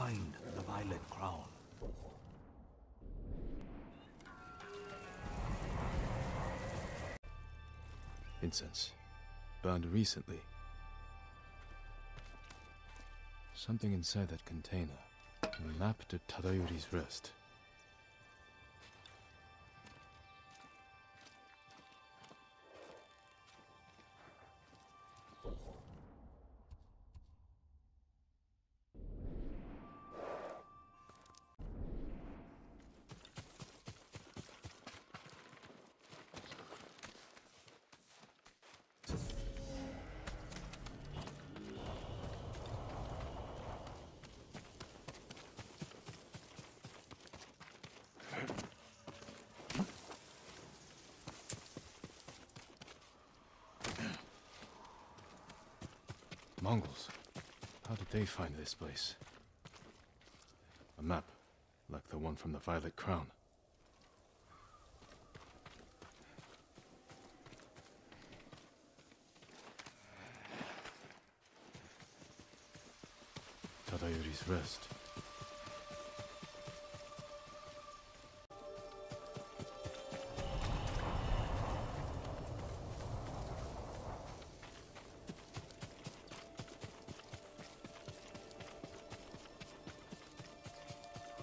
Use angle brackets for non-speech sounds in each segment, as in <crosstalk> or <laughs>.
find the Violet Crown. Incense. Burned recently. Something inside that container. A map to Tadayori's rest. Mongols. How did they find this place? A map, like the one from the Violet Crown. Tadayori's rest.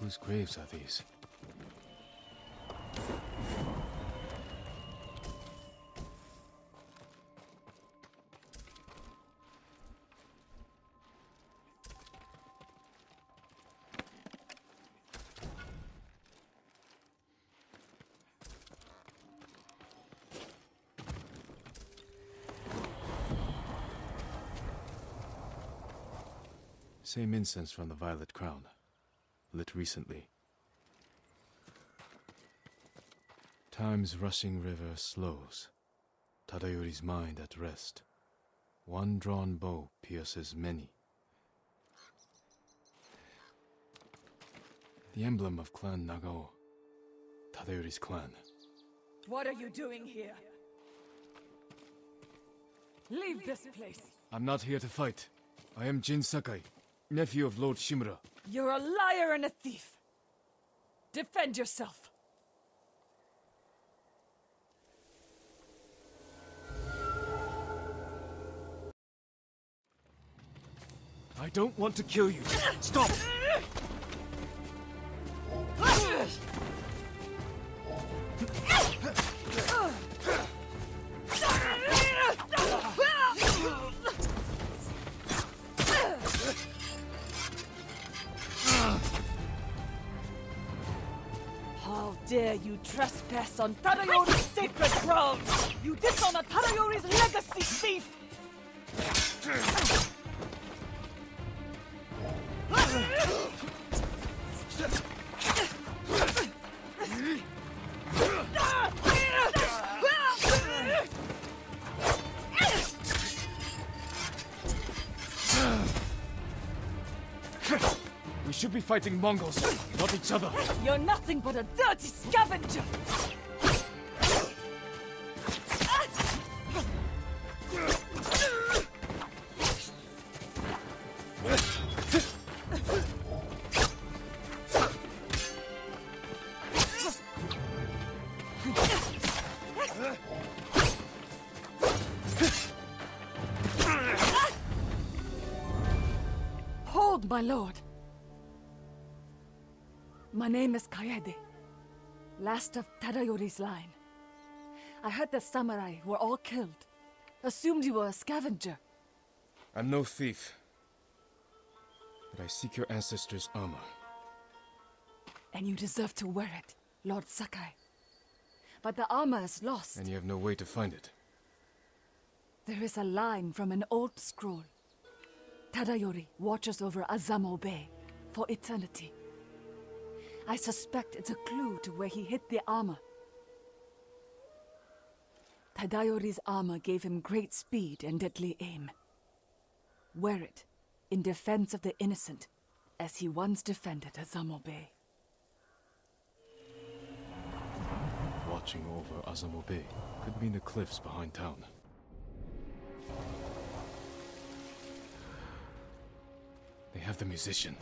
Whose graves are these? Same incense from the Violet Crown, lit recently. Time's rushing river slows, Tadayori's mind at rest. One drawn bow pierces many. The emblem of Clan Nagao, Tadayori's clan. What are you doing here? Leave this place. I'm not here to fight. I am Jin Sakai, nephew of Lord Shimura. You're a liar and a thief. Defend yourself. I don't want to kill you. Stop! <laughs> How dare you trespass on Tadayori's sacred ground! You dishonor Tadayori's legacy, thief! Should be fighting Mongols, not each other. You're nothing but a dirty scavenger! Hold, my lord. My name is Kaede, last of Tadayori's line. I heard the samurai were all killed. Assumed you were a scavenger. I'm no thief. But I seek your ancestors' armor. And you deserve to wear it, Lord Sakai. But the armor is lost. And you have no way to find it. There is a line from an old scroll. Tadayori watches over Azamo Bay for eternity. I suspect it's a clue to where he hid the armor. Tadayori's armor gave him great speed and deadly aim. Wear it in defense of the innocent, as he once defended Azamo Bay. Watching over Azamo Bay could mean the cliffs behind town. They have the musician.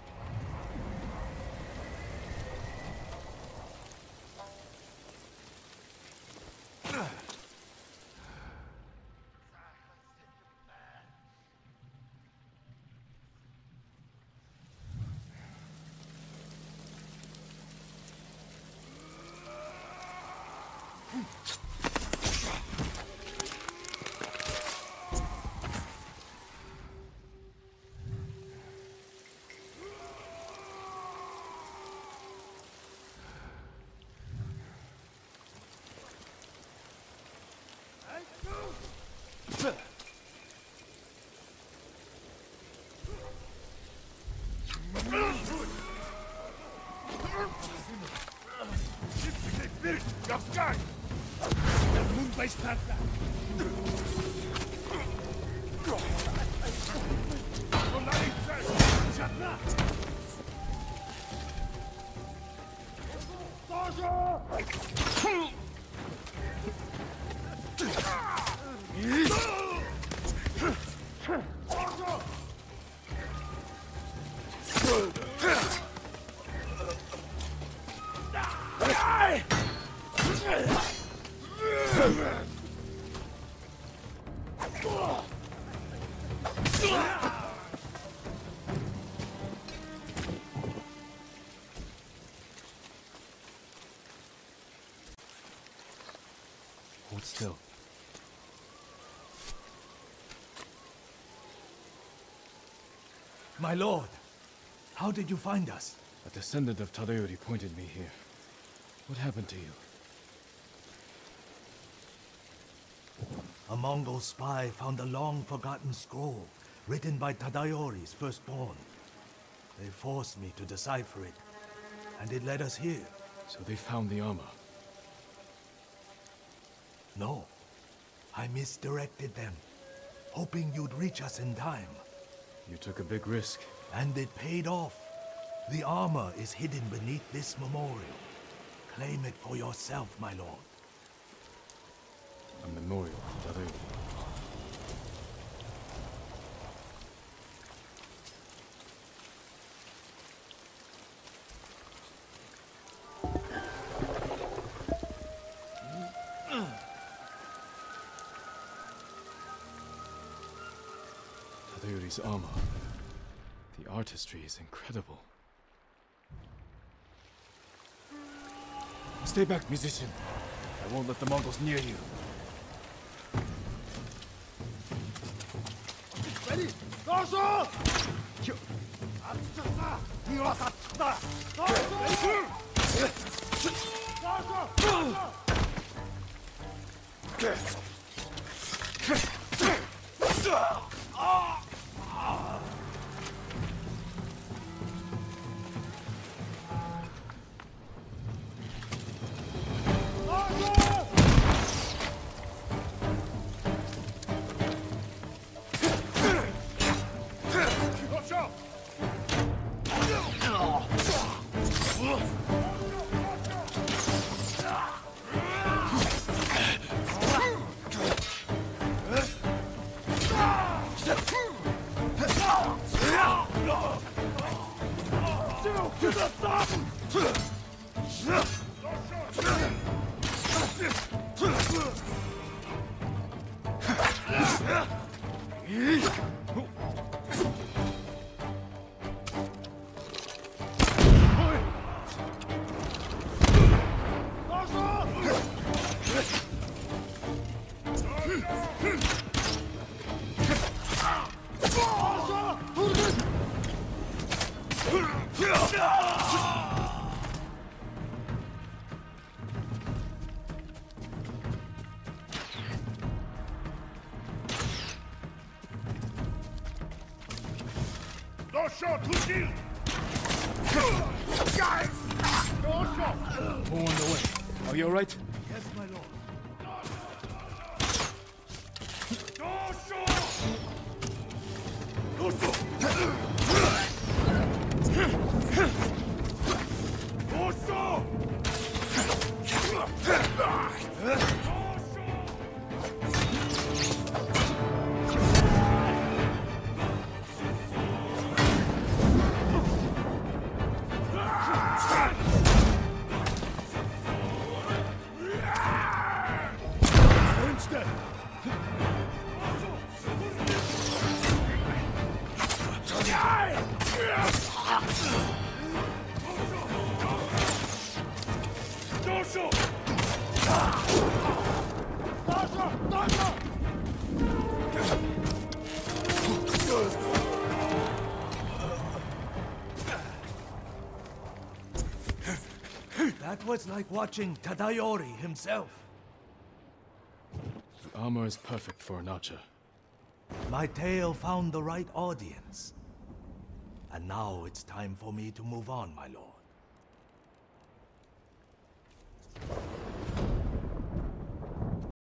Guard! Moonbase Panther! My lord, how did you find us? A descendant of Tadayori pointed me here. What happened to you? A Mongol spy found a long-forgotten scroll written by Tadayori's firstborn. They forced me to decipher it, and it led us here. So they found the armor. No, I misdirected them, hoping you'd reach us in time. You took a big risk. And it paid off. The armor is hidden beneath this memorial. Claim it for yourself, my lord. A memorial to Tadayori. Armor. The artistry is incredible. Stay back, musician. I won't let the Mongols near you. Ready? No shot, who two kill! No shot! Who on the way? Are you alright? Yes, my lord. No shot! No shot! No shot! No shot! That was like watching Tadayori himself. The armor is perfect for an archer. My tale found the right audience. And now it's time for me to move on, my lord.